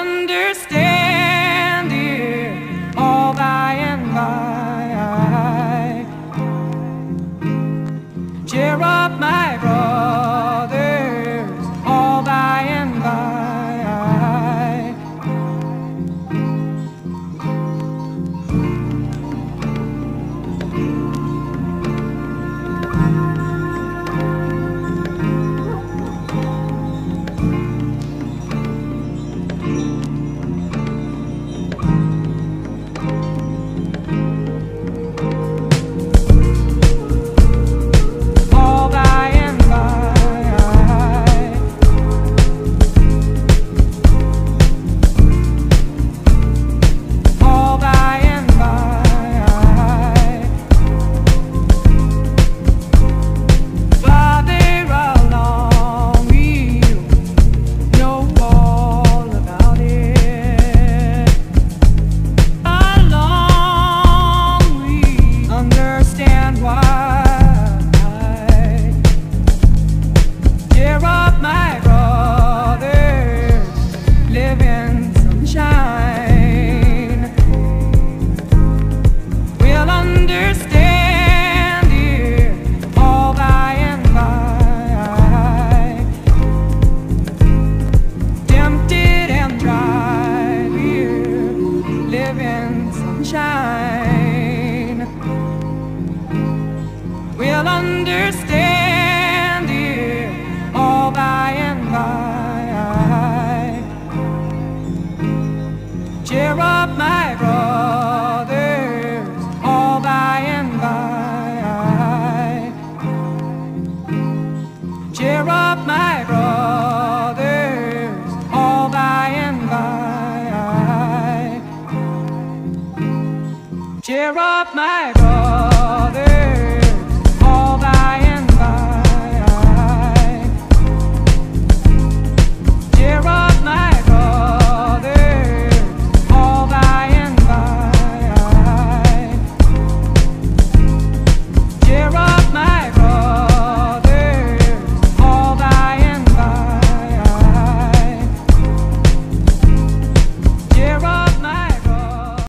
understand it all by and by. Cheer up, my We'll understand it all by and by. Cheer up, my brothers, all by and by. Cheer up, my brothers, all by and by. Cheer up, my brothers.